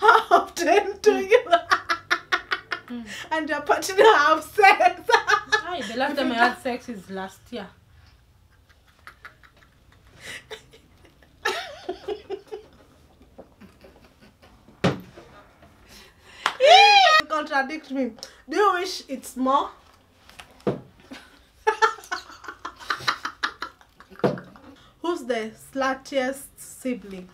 how often do mm. you and your partner have sex? Hi, the last time I had sex is last year. Contradict me. Do you wish it's more? Who's the sluttiest sibling?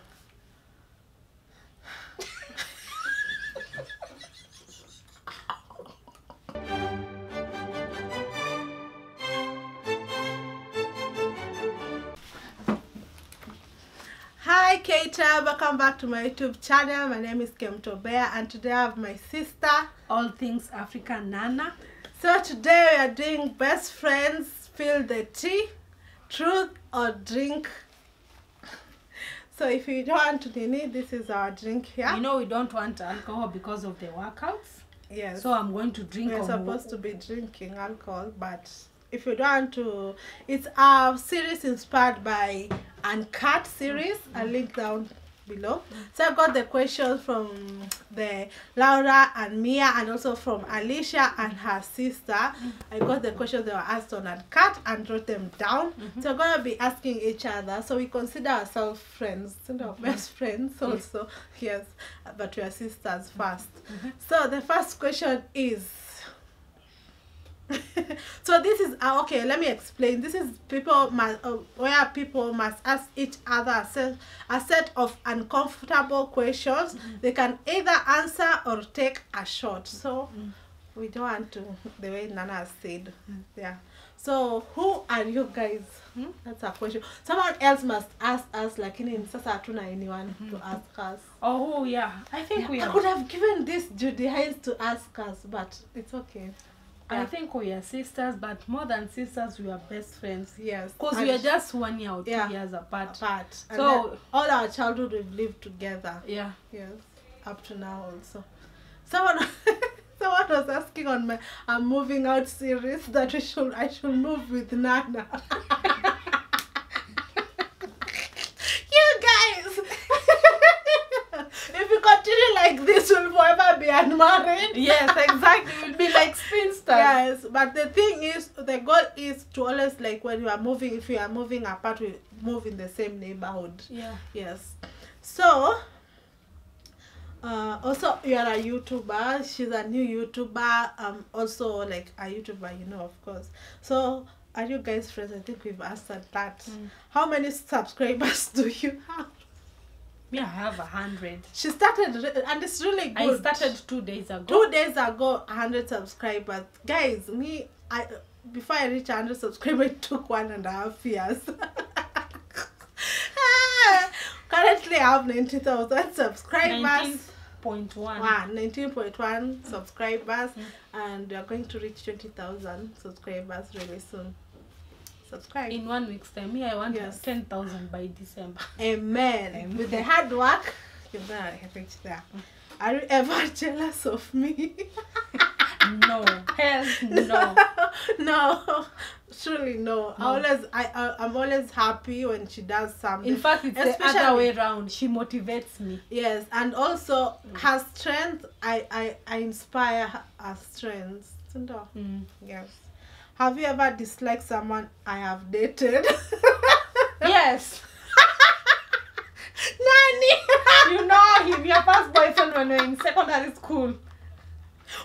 Hi Keita, welcome back to my YouTube channel. My name is Kemunto Bear and today I have my sister. All things African Nana. So today we are doing best friends spill the tea, truth or drink. So if you don't want to nini, this is our drink here. You know we don't want alcohol because of the workouts. yes. So I'm going to drink we're supposed to be drinking alcohol, but if you don't want to, it's a series inspired by Uncut series. I'll link down below. So I got the questions from the Laura and Mia, and also from Alisha and her sister. I got the questions they were asked on Uncut and wrote them down. So we're gonna be asking each other. So we consider ourselves friends, you know, best mm-hmm. friends also. Yes, but we are sisters 1st mm-hmm. So the first question is. so this is uh, okay let me explain. This is people must uh, where people must ask each other a set, a set of uncomfortable questions. They can either answer or take a shot. So we don't want to the way nana said. Yeah. So who are you guys? Hmm? that's a question. Someone else must ask us lakini sasa hatuna anyone to ask us? Oh yeah. I think we I could have given this Judy Hines to ask us, but it's okay. I think we are sisters, but more than sisters, we are best friends. Yes. Because we are just one year or two Yeah. years apart. apart. So- all our childhood we've lived together. Yeah. Yes. Up to now also. Someone someone was asking on my I'm moving out series that we should I should move with Nana. you guys if you continue like this we'll unmarried. Yes, exactly. We'll be like spinsters. yes but the thing is the goal is to always like when you are moving if you are moving apart we move in the same neighborhood Yeah. yes so uh, also you are a youtuber she's a new youtuber um also like a youtuber you know of course so are you guys friends i think we've answered that Mm. how many subscribers do you have Me, I have a hundred. she started re- and it's really good. I started two days ago. two days ago 100 subscribers guys me i before i reach 100 subscribers it took one and a half years currently i have 90000 subscribers 19.1. Wow, ah, 19.1 subscribers and we are going to reach 20000 subscribers really soon subscribe In one week's time, me, I want Yes. 10,000 by December. amen with the hard work you're gonna reach there are you ever jealous of me No. Hell no. no surely no, I always, I, I, I'm always happy when she does something In fact, it's the Especially- other way around. She motivates me. yes and also her strength i i, I inspire her, her strengths Sindo? Mm. yes have you ever disliked someone i have dated Yes. nani you know him, your first boyfriend when we were in secondary school.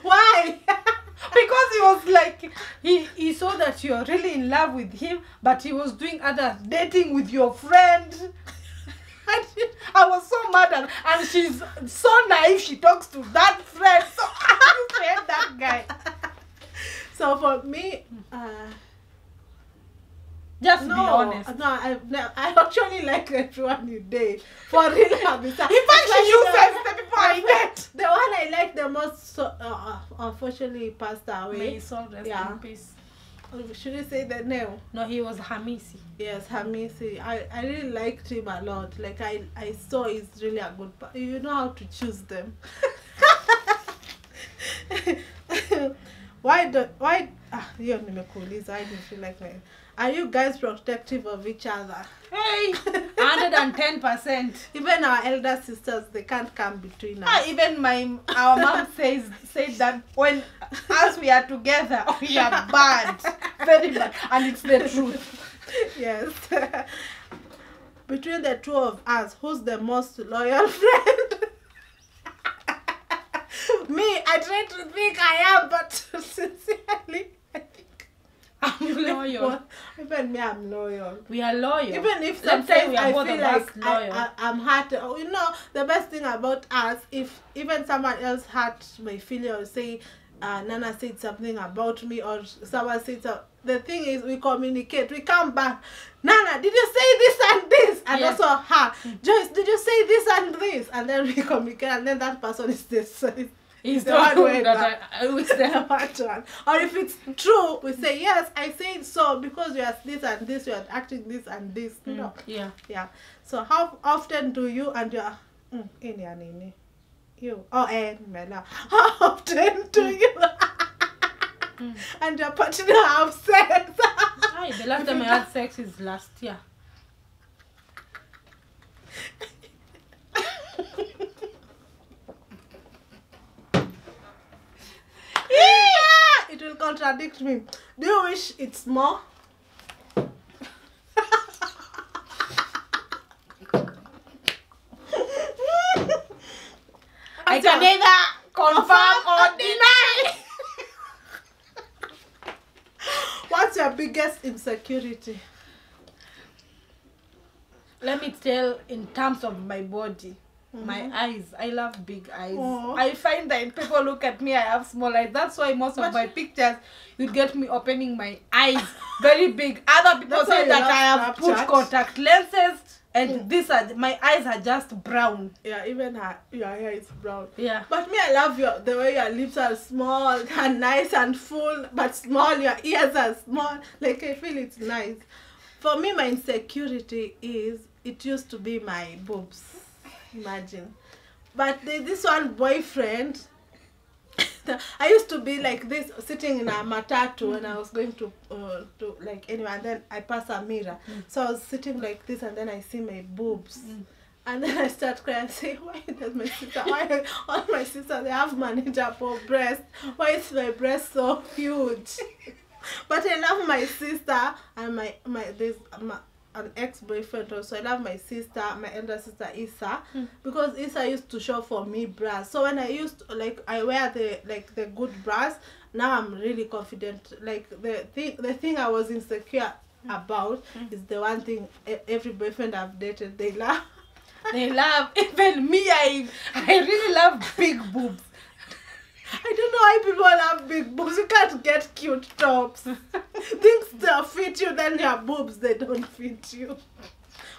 why Because he was like, he, he saw that you're really in love with him, but he was doing other dating with your friend. And I was so mad at and she's so naive, she talks to that friend. So I used to hate that guy. So for me uh Just no, be honest. no, I, no, I actually like everyone you date. For real, Abisa. In fact, she uses the people I met. The one I like the most, so, uh, uh, unfortunately, passed away. May his soul rest Yeah. in peace. Should we say the name? No, he was Hamisi. Yes, Hamisi. I, I really liked him a lot. Like I, I saw he's really a good. You know how to choose them. why do why? Ah, hiyo nimekuuliza. Do you feel like me? Are you guys protective of each other? Hey, 110%. Even our elder sisters, they can't come between us. Ah, even my our mom says said that when as we are together we are bad, very bad, and it's the truth. yes. Between the two of us, who's the most loyal friend? I try to think I am, but sincerely, I think I'm loyal. Even me, I'm loyal. We are loyal. Even if Let's sometimes we are I feel like I, loyal. I, I'm hurt, oh, you know, the best thing about us, if even someone else hurt my feeling or say, uh, Nana said something about me or someone said so, the thing is we communicate, we come back. Nana, did you say this and this? And Yes. also her, Joyce, did you say this and this? And then we communicate, and then that person is this. It's the the one one way that. I, I wish the them. one. Or if it's true, we say yes, I said so because you are this and this, you are acting this and this. Mm, you know. Yeah. Yeah. So how often do you and your mm, ini nini? You oh and mela. How often do mm. you mm. and your partner have sex? Aye, the last time I had sex is last year. Contradict me. Do you wish it's more? I can neither confirm or deny. What's your biggest insecurity? Let me tell in terms of my body. My Mhm. eyes. I love big eyes. Aw. I find that people look at me, I have small eyes. That's why most But- of my pictures you get me opening my eyes very big. Other people That's say that I have put contact lenses and Mm. these are my eyes are just brown. Yeah, even her your hair is brown. Yeah. But me, I love your the way your lips are small and nice and full, but small. Your ears are small. Like I feel it's nice. For me, my insecurity is it used to be my boobs. Imagine, but the, this one boyfriend. I used to be like this, sitting in a matatu when I was going to uh, to like anyway, and then I pass a mirror, so I was sitting like this, and then I see my boobs. Mm. And then I start crying and say, why does my sister, why all my sisters, they have manageable breast. Why is my breast so huge? but I love my sister and my, my there's my, an ex-boyfriend also. I love my sister, my elder sister Isa, Mm. because Isa used to shop for me bras. So when I used to, like I wear the like the good bras, now I'm really confident. Like the thing, the thing I was insecure about Mm. is the one thing every boyfriend I've dated they love. They love even me. I I really love big boobs. I don't know why people have big boobs. You can't get cute tops. Things that fit you, then your boobs they don't fit you.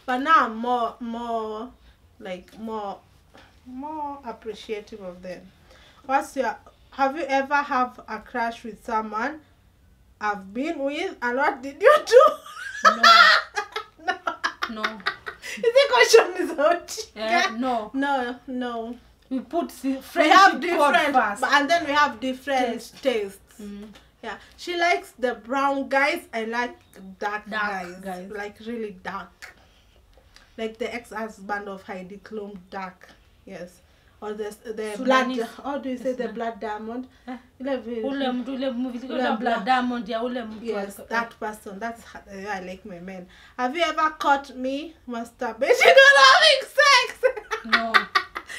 But now I'm more more like more more appreciative of them. What's your have you ever have a crush with someone I've been with and what did you do? No. no. No. The question is out. Yeah, no. No, no. We put We have different, first. and then we have different Taste. tastes. Mm. Yeah, she likes the brown guys. I like dark, Dark guys. guys. like really dark. Like the ex-husband of Heidi Klum, dark. Yes, or the the blood. Sudanese. How do you say the blood diamond? Eh? Ule mtu ule movie Ule blood diamond ya ule mtu Yes, that person. That's how I like my men. Have you ever caught me masturbating or having sex? no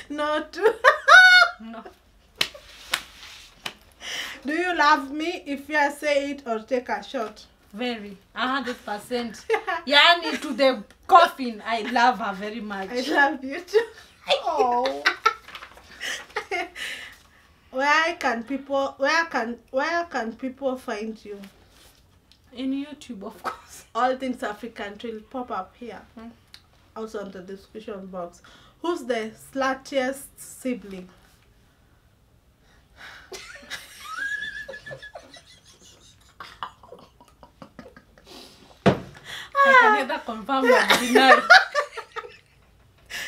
Not. no do you love me? If you say it or take a shot. very a hundred percent yani to the coffin i love her very much I love you too. oh where can people where can where can people find you? in youtube of course All things African will pop up here. Hmm. Also on the description box. Who's the sluttiest sibling? i can ah. neither confirm or deny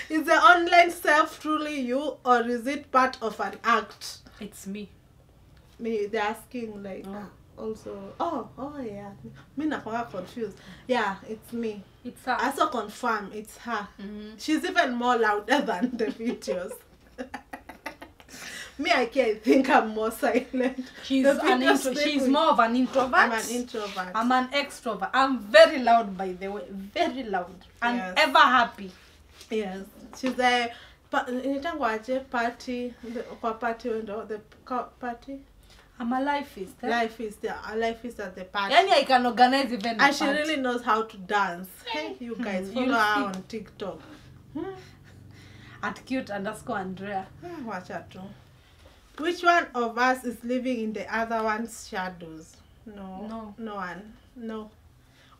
Is the online self truly you or is it part of an act? it's me Me they're asking like oh. Also oh oh yeah me nakwanga confused yeah it's me It's her. I saw confirm it's her Mhm. she's even more louder than the videos me I can't think I'm more silent She's an intro- she's me- more of an introvert. I'm an introvert I'm an extrovert. I'm very loud, by the way. Very loud. And Yes. ever happy. yes she's a pa- inaitangwaje party the- kwa party wendo the party I'm a lifeist. Eh? life is the uh, life is at the party Yani I can organize even a and she party. really knows how to dance hey you guys Hmm, follow you'll her on tiktok Hmm. At cute underscore Andrea. Watch wacha tu which one of us is living in the other one's shadows no No. no one no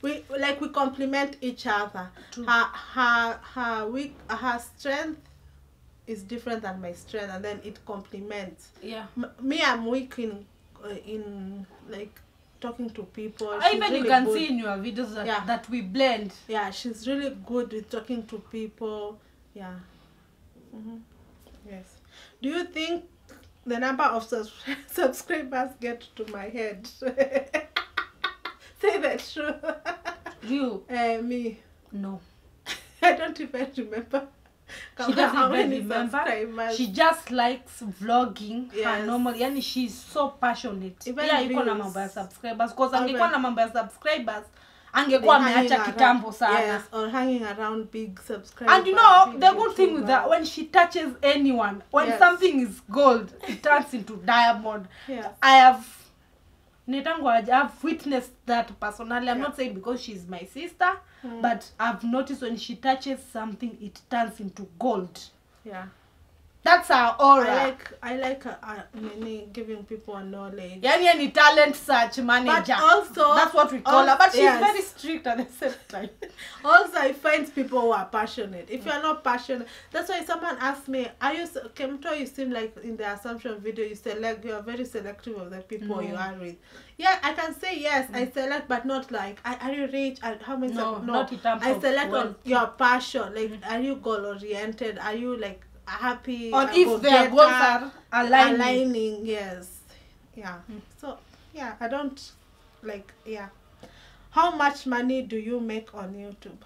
we like we complement each other True. her her her weak her strength is different than my strength and then it complements. Yeah. M- me i'm weak in uh, in like talking to people. She's even you can good. see in your videos that, Yeah. that we blend. yeah she's really good with talking to people. Yeah. Hmm yes. Do you think the number of subscribers get to my head? Say the truth. You? Uh, me. No. i don't even remember She doesn't even remember. She just likes vlogging yes. her normal. Yani she is so passionate. Even yeah, iko na mambo ya subscribers. because angekuwa na mambo ya subscribers angekuwa ameacha kitambo sana. yes or hanging around big subscribers And you know the good thing with that when she touches anyone, when Yes. something is gold, it turns into diamond. yes I have nitangu I've witnessed that personally. I'm Yeah. not saying because she's my sister, Mm. but I've noticed when she touches something, it turns into gold. yeah That's her aura. I like I like uh, uh, giving people knowledge. yani ni talent search manager But also- that's what we call her but she's yes. very strict at the same time Also, I find people who are passionate. If you are not passionate, that's why someone asked me, "Are you Kemunto? You seem like in the assumption video you select. You are very selective of the people No. you are with." Yeah, I can say yes. I select, but not like are, are you rich? Are, how many? No, sub- not in terms I of select on your passion. Like, are you goal oriented? Are you like happy? or if goals are aligning. aligning yes. Yeah. Mm. so yeah i don't like yeah. How much money do you make on youtube?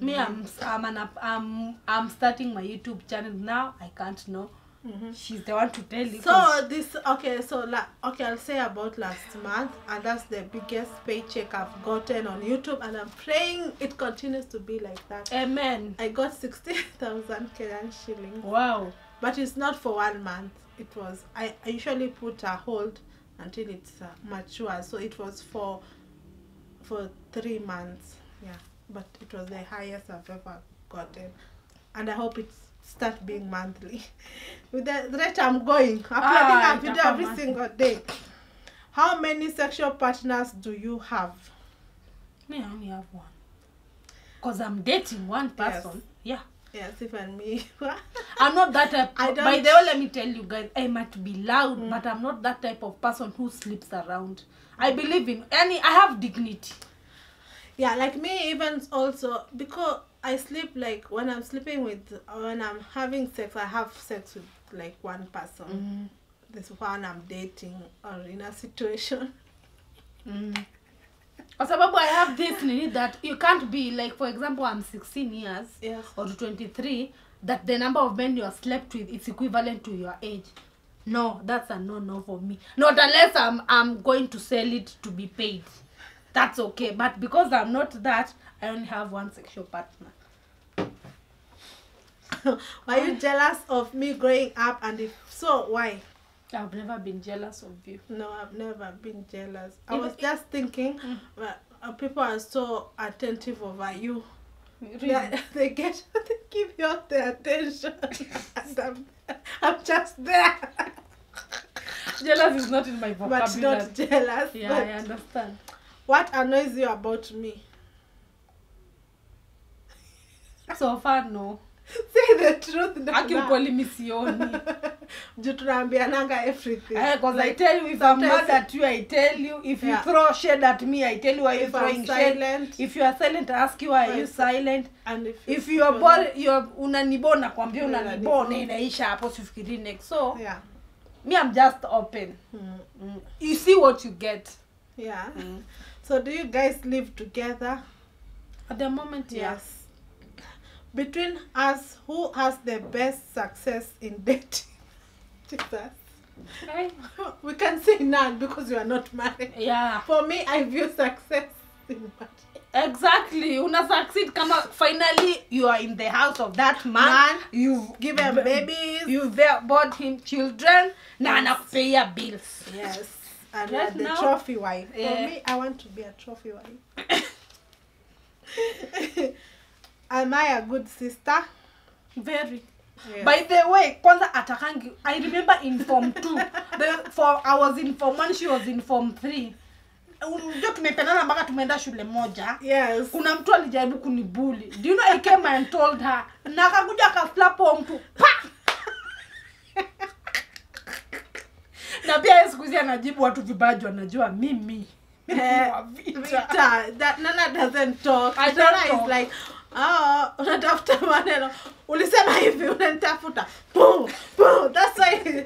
Me I'm, I'm, an, I'm, I'm starting my youtube channel now. I can't know Mhm. she's the one to tell you so this okay so like okay i'll say about last month and that's the biggest paycheck i've gotten on youtube and i'm praying it continues to be like that. Amen. I got 60000 kenyan shillings. Wow. But it's not for one month. It was i, I usually put a hold until it's uh, mature. So it was for for three months. Yeah. But it was the highest i've ever gotten. And i hope it start being monthly with the, rate i'm going uploading Ah, a video every monthly. single day how many sexual partners do you have me i only have one because i'm dating one Yes. person yeah yes even me I'm not that type. I By don't- the way, let me tell you guys, I might be loud, Mm. but I'm not that type of person who sleeps around. I believe in any. I have dignity. Yeah like me even also because i sleep like when i'm sleeping with when i'm having sex i have sex with like one person mm-hmm. this one i'm dating or in a situation mm-hmm. Kwa sababu I have this need that you can't be like, for example, I'm 16 years yes or 23. That the number of men you have slept with is equivalent to your age. No, that's a no no for me. Not unless I'm I'm going to sell it to be paid. That's okay. But because I'm not that, I only have one sexual partner. are you jealous of me growing up and if so why I've never been jealous of you. no i've never been jealous i was just thinking Mm. uh, uh, people are so attentive over you Really? they, they get they give you all the attention and I'm, I'm just there Jealous is not in my but vocabulary. not jealous yeah, but I understand. What annoys you about me So far, no. say the truth Aki ukweli mi sioni. juu tunaambiananga everything Eh, cause I tell you, if I'm mad at you, I tell you. If yeah. you throw shade at me, I tell you why you're throwing I'm shade. If you are silent, I ask you why are you silent. and if, If you are bored, you're unanibona kwambia Unanibona. inaisha hapo sifikiri next. So yeah me I'm just open. mm. Mm. You see what you get. Yeah. Mm. So do you guys live together? At the moment, yes. Yes. Between us, who has the best success in dating? Jesus. Hey. We can say none because you are not married. Yeah. For me, I view success in marriage. Exactly. Una succeed kama finally you are in the house of that man. Man, You've Give him babies. You've bought him children. Na pay anakupea bills. Yes. And Right uh, the now- trophy wife. Yeah. For me, I want to be a trophy wife. Am I a good sister? Very. Yes. By the way, kwanza atakangi. I remember in form 2. The for I was in form 1, she was in form 3. Unajua tumependana mpaka tumeenda shule moja. yes. kuna mtu alijaribu kunibuli do you know I came and told her na akakuja akaslap huo mtu na pia yeye siku hizi anajibu watu vibaji wanajua mimi Eh, vita. Vita. That Nana doesn't talk. I don't Nana talk. is like, oh, unatafuta maneno. Ulisema hivi unanitafuta. Boom, boom. That's why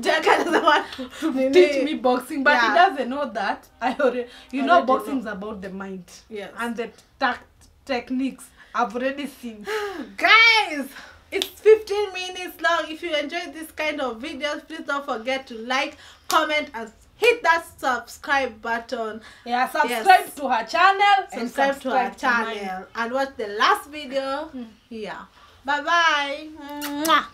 Jaka doesn't want to teach me boxing but he Yeah. doesn't know that I already you know Already know. is about the mind Yes. and the tact techniques I've already seen guys it's 15 minutes long. If you enjoyed this kind of videos please don't forget to like comment and hit that subscribe button. Yeah subscribe Yes. to her channel. And subscribe to subscribe mine. channel. And watch the last video. Hmm. Here bye bye